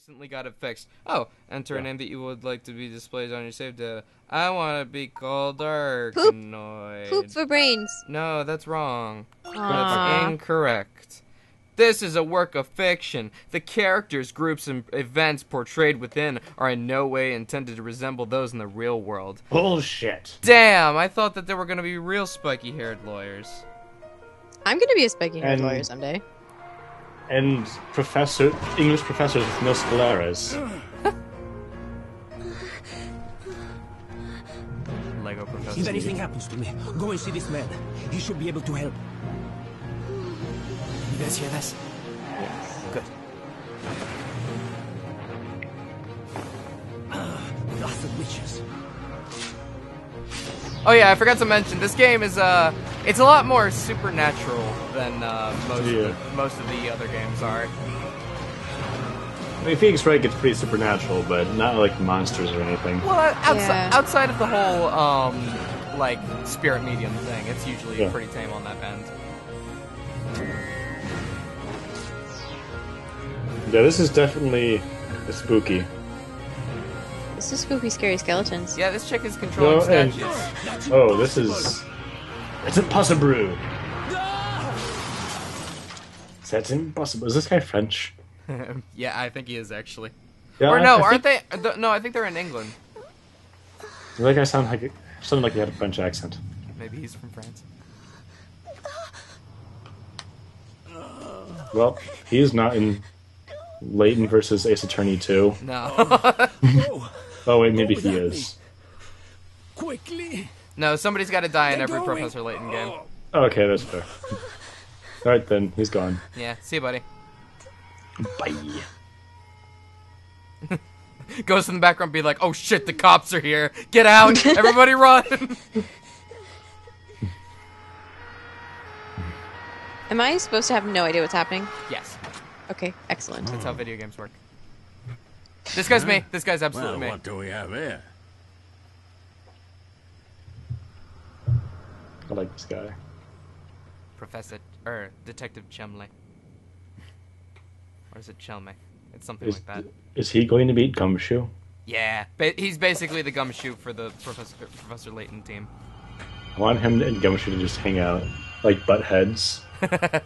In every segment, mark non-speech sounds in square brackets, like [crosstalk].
recently got it fixed. Oh, enter a name that you would like to be displayed on your save data. I want to be called Poop. Arkanoid. Poop for brains. No, that's wrong. That's incorrect. This is a work of fiction. The characters, groups, and events portrayed within are in no way intended to resemble those in the real world. Bullshit. Damn, I thought that there were going to be real spiky haired lawyers. I'm gonna be a spiky haired And- lawyer someday. And professor, English professors with no scleras. Lego professor. If anything happens to me, go and see this man. He should be able to help. You guys hear this? Good. Ah, Lots of witches. Oh yeah, I forgot to mention this game is uh, it's a lot more supernatural than uh, most Yeah. of the, most of the other games are. I mean, Phoenix Wright gets pretty supernatural, but not like monsters or anything. Well, outside Yeah. outside of the whole um, like spirit medium thing, it's usually Yeah. pretty tame on that end. Yeah, this is definitely spooky. This is spooky, scary skeletons. Yeah, this chick is controlling No, and- statues. Oh, this is. It's impossible. That's impossible. Is this guy French? [laughs] yeah, I think he is actually. Yeah, or no, I aren't think- they? No, I think they're in England. That guy sound like sounded like he had a French accent. Maybe he's from France. Well, he is not in Layton versus Ace Attorney 2. No, [laughs] Oh wait, maybe he without is. Quickly! No, somebody's got to die in every going. Professor Layton game. Okay, that's fair. [laughs] All right then, he's gone. Yeah, see you, buddy. Bye. [laughs] Goes in the background, be like, "Oh shit, the cops are here! Get out! [laughs] Everybody run!" Am I supposed to have no idea what's happening? yes, Okay, excellent. that's how hmm. video games work. This guy's me. This guy's absolutely Well, me. what do we have here? Like this guy. Professor or Detective Chumley. Or is it Chelmy? It's something Is, like that. is he going to beat Gumshoe? Yeah, ba- he's basically the gumshoe for the Professor Professor Layton team. I want him and Gumshoe to just hang out, like butt heads. [laughs]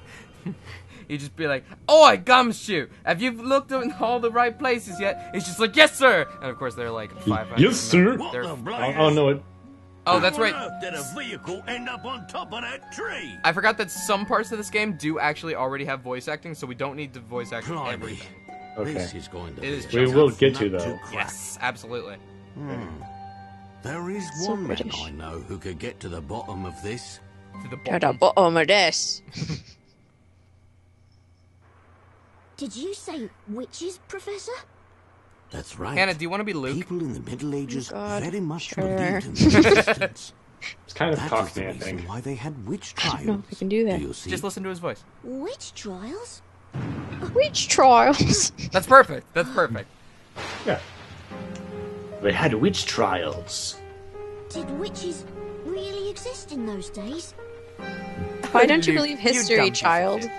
You just be like, "Oi, gumshoe! Have you looked in all the right places yet?" He's just like, "Yes, sir!" And of course, they're like five hundred. Yes, sir. What They're- the Oh, oh no, it. Oh, that's right. did a vehicle end up on top of that tree? I forgot that some parts of this game do actually already have voice acting, so we don't need to voice act Blimey. everything. Okay. This is going to It be is a We will get to, nut though. Yes, absolutely. Hmm. There is So one man I know who could get to the bottom of this. To the To the bottom. bottom of this. [laughs] Did you say witches, Professor? That's right. Hannah, do you want to be Luke? People in the Middle Ages oh, God, very much sure. believed in [laughs] the resistance. It's kind of That is cockney, the I reason think. why they had witch I trials. don't know if we can do that. Do you see? Just listen to his voice. Witch trials? Witch trials. [laughs] That's perfect. That's perfect. Yeah. They had witch trials. Did witches really exist in those days? Why don't you You- believe history, dumb piece of child? shit.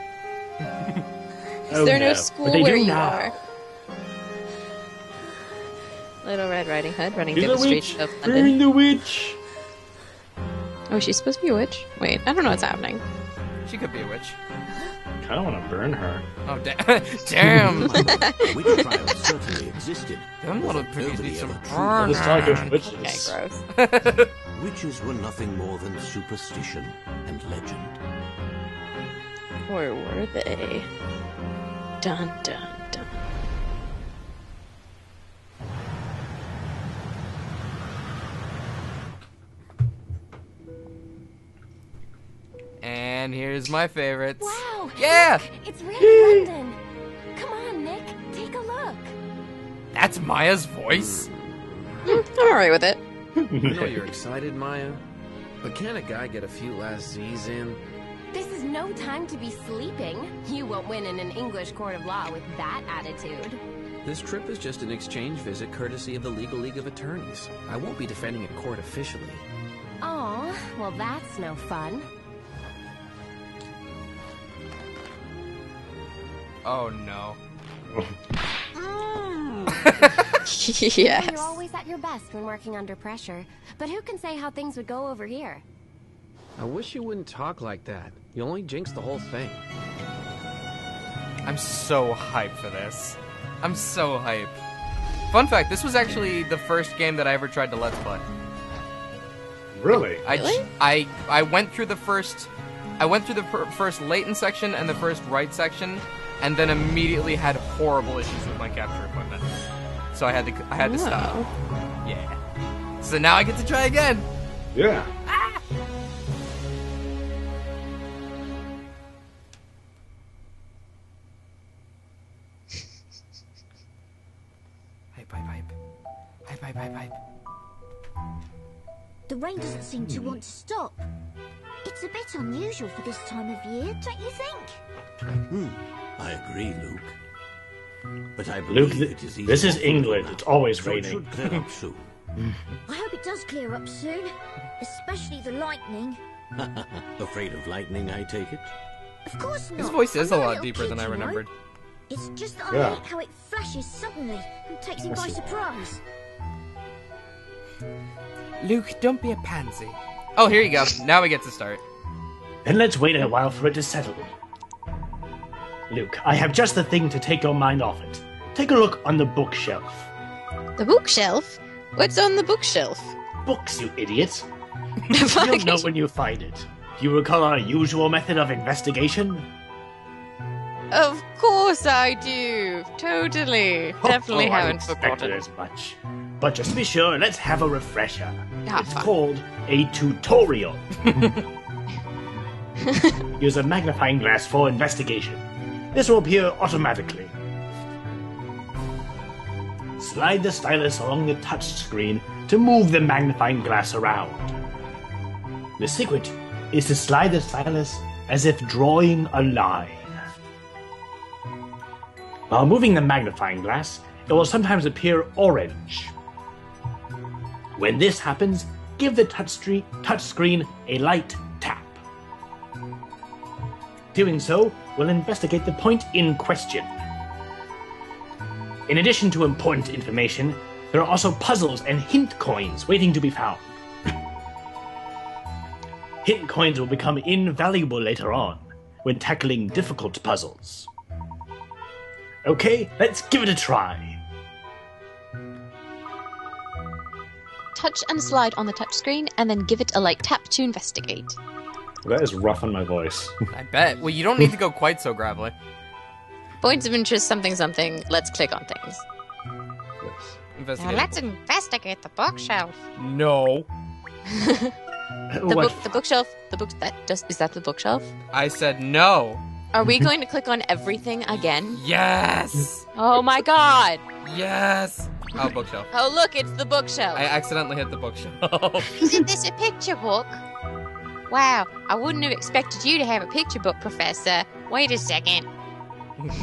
Is Oh, there no oh, no. school But they where do you now. are? Little Red Riding Hood running She's through a the streets witch. of Burn London. the witch. Oh, she's supposed to be a witch? Wait, I don't know what's happening. She could be a witch. I kind of want to burn her. Oh, da- [laughs] damn! witch trials certainly existed. Them but little piggies nobody need some ever truly burn. Let's talk of Okay, witches. gross. [laughs] Witches were nothing more than superstition and legend. Or were they? Dun dun and here's my favorites. Wow! Yeah! look, it's really London! Come on, Nick, take a look. That's Maya's voice. Mm, I'm alright with it. I know you're excited, Maya, but can a guy get a few last Z's in? This is no time to be sleeping. You won't win in an English court of law with that attitude. This trip is just an exchange visit courtesy of the Legal League of Attorneys. I won't be defending in court officially. Aw, well that's no fun. Oh no. Mm. [laughs] yes. You're always at your best when working under pressure. But who can say how things would go over here? I wish you wouldn't talk like that. You only jinx the whole thing. I'm so hyped for this. I'm so hyped. Fun fact: This was actually the first game that I ever tried to let's play. Really? I, Really? I I went through the first, I went through the fir- first Layton section and the first Wright section, and then immediately had horrible issues with my capture equipment. So I had to I had to stop. Yeah. So now I get to try again. Yeah. Ah! [laughs] Hype, hype, hype. Hype, hype, hype, hype. The rain doesn't seem to want to stop. It's a bit unusual for this time of year, don't you think? Hmm. I agree, Luke. But I Luke, believe th- it is this is England. It's always so it raining. should clear up soon. [laughs] I hope it does clear up soon, especially the lightning. [laughs] Afraid of lightning, I take it? Of course not. His voice is a I'm not lot deeper kid, than I you know. remembered. It's just that I Yeah. hate how it flashes suddenly and takes him by surprise. Luke, don't be a pansy. Oh, here you go. Now we get to start. Then let's wait a while for it to settle. Luke, I have just the thing to take your mind off it. Take a look on the bookshelf. The bookshelf? What's on the bookshelf? Books, you idiot! [laughs] You'll know when you find it. Do you recall our usual method of investigation? Of course I do. Totally. Definitely Oh, haven't forgotten. as much. But just to be sure, let's have a refresher. Ah, it's called a tutorial. [laughs] [laughs] Use a magnifying glass for investigation. This will appear automatically. Slide the stylus along the touch screen to move the magnifying glass around. The secret is to slide the stylus as if drawing a line. While moving the magnifying glass, it will sometimes appear orange. When this happens, give the touch, screen a light. Doing so will investigate the point in question. In addition to important information, there are also puzzles and hint coins waiting to be found. hint coins will become invaluable later on when tackling difficult puzzles. Okay, let's give it a try. Touch and slide on the touchscreen and then give it a light tap to investigate. That is rough on my voice. I bet. Well, you don't need to go quite so gravelly. Points of interest, something, something. Let's click on things. Yes. Investigate. Now let's investigate the bookshelf. No. [laughs] The What book, the bookshelf, the book. That does is that the bookshelf? I said no. Are we going to click on everything again? Yes. Oh my god! Yes. Oh, bookshelf. Oh look, it's the bookshelf. I accidentally hit the bookshelf. Isn't this a picture book? [laughs] Wow, I wouldn't have expected you to have a picture book, Professor. Wait a second.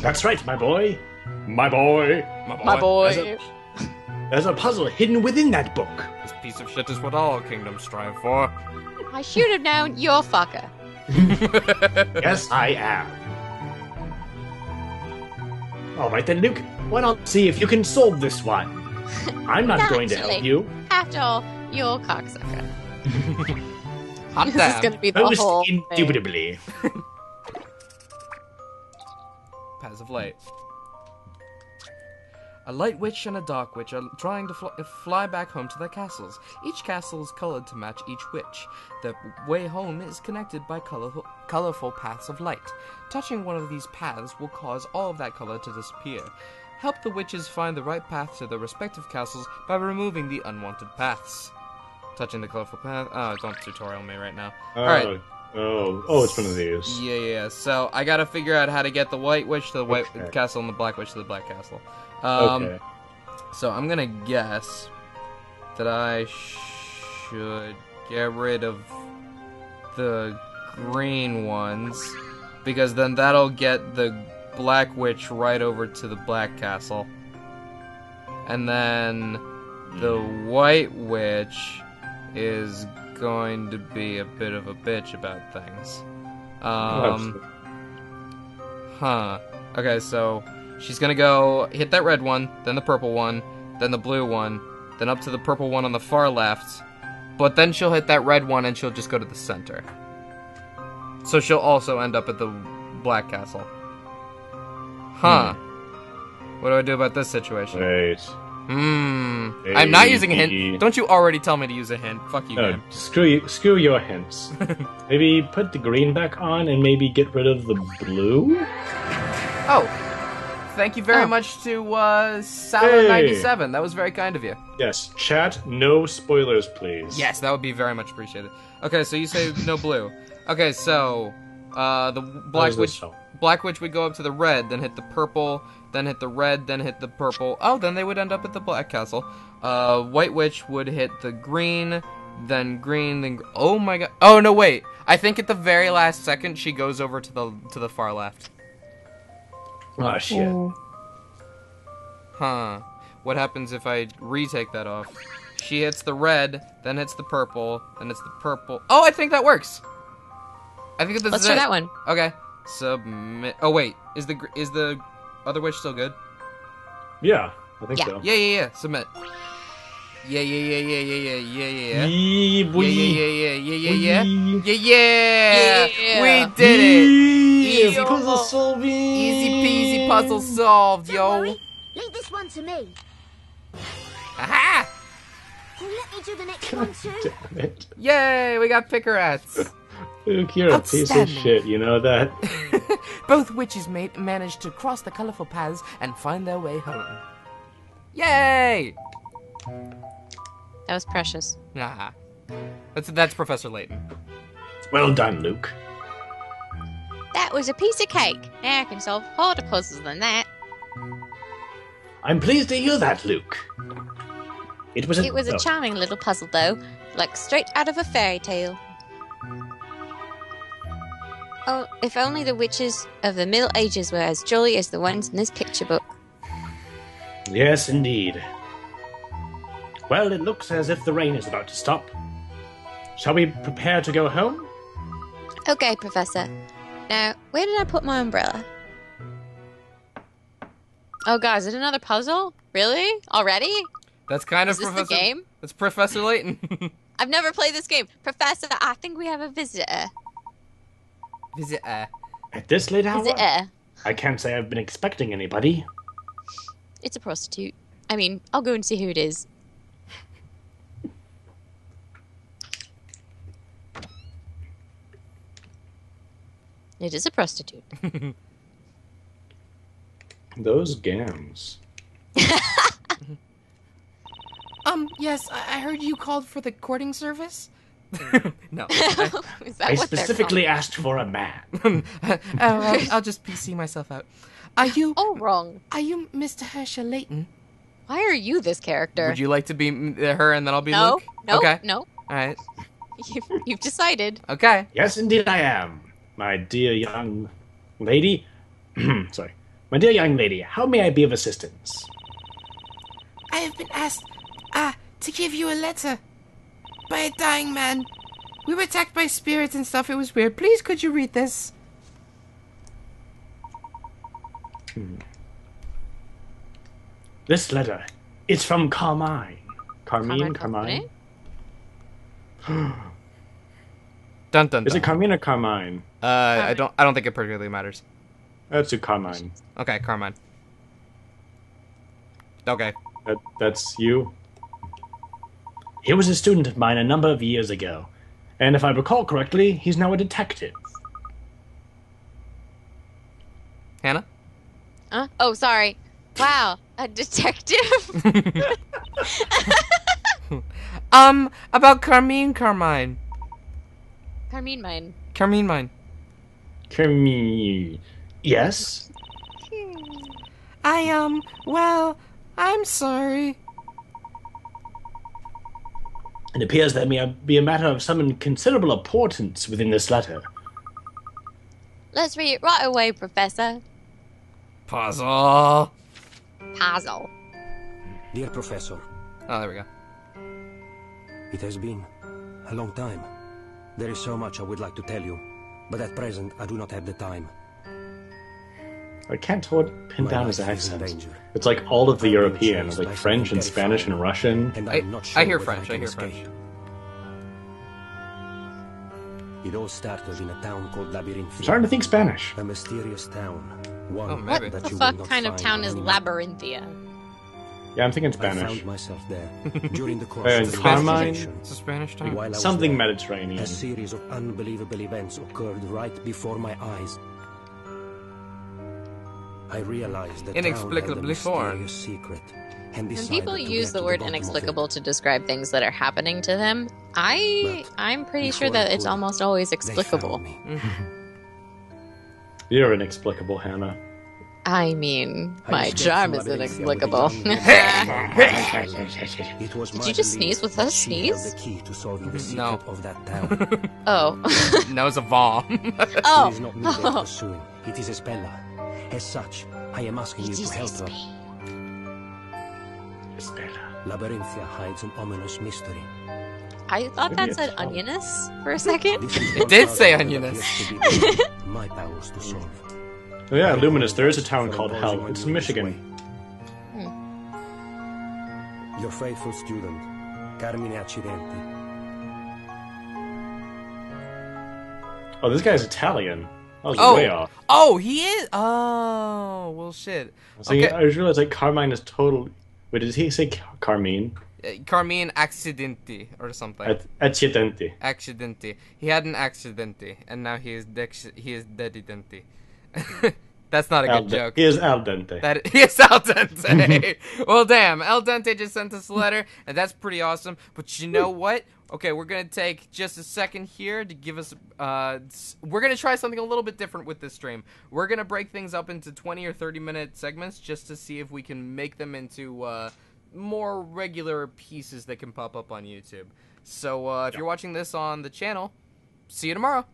That's right, my boy. My boy. My boy. There's a, there's a puzzle hidden within that book. This piece of shit is what all kingdoms strive for. I should have known you're fucker. [laughs] Yes, I am. All right then, Luke. Why not see if you can solve this one? [laughs] I'm not going to help you. After all, you're a cocksucker. [laughs] Hot This is gonna be the Most whole thing. indubitably. [laughs] Paths of Light. A light witch and a dark witch are trying to fly, fly back home to their castles. Each castle is colored to match each witch. The way home is connected by colorful, colorful paths of light. Touching one of these paths will cause all of that color to disappear. Help the witches find the right path to their respective castles by removing the unwanted paths. Touching the colorful path. Oh, don't tutorial me right now. Oh, Alright. oh, oh, it's one of these. Yeah, yeah. yeah. So I gotta figure out how to get the white witch to the white Okay. castle and the black witch to the black castle. Um, okay. So I'm gonna guess that I should get rid of the green ones because then that'll get the black witch right over to the black castle, and then the white witch is going to be a bit of a bitch about things. Um, huh. Okay, so she's gonna go hit that red one, then the purple one, then the blue one, then up to the purple one on the far left. But then she'll hit that red one and she'll just go to the center. So she'll also end up at the Black Castle. Huh. What do I do about this situation? Wait. Hmm. I'm not using a hint. Don't you already tell me to use a hint? Fuck you, No, game. screw you, screw your hints. [laughs] maybe put the green back on and maybe get rid of the blue. Oh. Thank you very Oh. much to uh, Salah97. That was very kind of you. Yes, chat. No spoilers, please. Yes, that would be very much appreciated. Okay, so you say no blue. Okay, so uh, the Black Witch. Black Witch would go up to the red, then hit the purple, then hit the red, then hit the purple. Oh, then they would end up at the Black Castle. Uh, White Witch would hit the green, then green, then gr- oh my god. Oh no, wait. I think at the very last second she goes over to the to the far left. Oh shit. Huh. What happens if I retake that off? She hits the red, then hits the purple, then it's the purple. Oh, I think that works. I think this Let's is try it. that one. Okay. Submit. Oh wait, is the is the other witch still good? Yeah, I think Yeah. so. Yeah, yeah, yeah. Submit. Yeah, yeah, yeah, yeah, yeah, yeah, yeah, yeah. Yee, Yeah, boy. yeah, yeah, yeah, yeah, yeah, Wee. yeah, yeah, Yeah. We did it. Yee, Easy. puzzle solving. Easy peasy puzzle solved, Don't yo. worry. Leave this one to me. Aha! Oh, let me do the next one too. Damn it. Yay, we got picarats. Luke, you're a piece of shit. You know that. [laughs] Both witches ma- managed to cross the colorful paths and find their way home. Yay! That was precious. Nah. That's that's Professor Layton. Well done, Luke. That was a piece of cake. Now I can solve harder puzzles than that. I'm pleased to hear that, Luke. It was a, It was a oh, charming little puzzle, though, like straight out of a fairy tale. Oh, if only the witches of the Middle Ages were as jolly as the ones in this picture book. Yes, indeed. Well, it looks as if the rain is about to stop. Shall we prepare to go home? Okay, Professor. Now, where did I put my umbrella? Oh, God, is it another puzzle? Really? Already? That's kind Is of this the Professor. game? That's Professor Layton. [laughs] I've never played this game. Professor, I think we have a visitor. Visit. Uh, At this late hour? Visitor. I can't say I've been expecting anybody. It's a prostitute. I mean, I'll go and see who it is. [laughs] It is a prostitute. [laughs] Those gams. [laughs] um. Yes, I, I heard you called for the courting service. [laughs] no. [laughs] is that I what specifically asked for a man. oh, [laughs] I'll, I'll just PC myself out. Are you? called? Oh, wrong. Are you Mr. Hershel Layton? Why are you this character? Would you like to be mm, her and then I'll be no, Luke? no, Okay. no. All right. You've, you've decided. Okay. Yes, indeed I am. My dear young lady. [clears throat] Sorry. My dear young lady, how may I be of assistance? I have been asked, ah, to give you a letter by a dying man. We were attacked by spirits and stuff. It was weird. Please, could you read this? This letter. It's from Carmine. Carmine, Carmine Carmine. [gasps] Dun dun. Is it Carmine or Carmine? Uh, I don't. I don't think it particularly matters. That's a Carmine. Okay, Carmine. Okay. That, that's you. He was a student of mine a number of years ago. And if I recall correctly, he's now a detective. Hannah. Huh? Oh, sorry. Wow, a detective? [laughs] [laughs] Um, about Carmine Carmine. Carmine mine. Carmine mine. Carmine. Yes? I um. Well, I'm sorry. It appears there may be a matter of some considerable importance within this letter. Let's read it right away, Professor. Puzzle. Puzzle. Dear Professor, Oh, there we go. it has been a long time. There is so much I would like to tell you, but at present I do not have the time. I can't totally pin My down his life is in accent. It's like all of the I'm being European, chased like French and Spanish and. Russian. And I- I'm not I sure hear French, I can hear escape. French. It all started in a town called Labyrinth. I'm starting to think Spanish. A mysterious town. One Oh, maybe. that What the you will fuck not kind of town is. Labyrinthia? Yeah, I'm thinking Spanish. I Spanish. found myself there [laughs] during the course And of the Carmine? investigation. It's a Spanish time. While I was Something there, Mediterranean. A series of unbelievable events occurred right before my eyes. I realized that Inexplicably foreign. secret. And When people use the word bottom inexplicable to describe things that are happening to them, I But I'm pretty sure before I that it's almost always explicable. found me. Mm-hmm. You're inexplicable, Hannah. I mean, I my escaped charm is Labyrinthia with a inexplicable. [laughs] It was Did you just sneeze with that us? she Sneeze? the key to solving the secret No. of that town. [laughs] oh. [laughs] no, it's a bomb. oh. It is not me they are pursuing. It is Espella. As such, I am asking you to help her. me. Labyrinthia hides an ominous mystery. I thought Maybe that said onionus for a second. It [laughs] did say that onioness. appears to be beyond [laughs] My powers to solve. Oh yeah, Luminous. There is a town called Hell. It's in Michigan. Your faithful student, Carmine Accidenti. Oh, this guy's Italian. Oh. way off. oh, he is. Oh, well, shit. So yeah, Okay. I just realized like Carmine is total. Wait, did he say Carmine? Uh, Carmine Accidenti or something. At Accidenti. Accidenti. He had an accidenti, and now he is dex- he is dedidenti. [laughs] That's not a good de- joke. He is al dente. That [laughs] he is al dente. [laughs] well, damn, al dente just sent us a letter, and that's pretty awesome. But you know what? Okay, we're gonna take just a second here to give us. Uh, we're gonna try something a little bit different with this stream. We're gonna break things up into 20 or 30 minute segments just to see if we can make them into uh, more regular pieces that can pop up on YouTube. So uh, if you're watching this on the channel, see you tomorrow.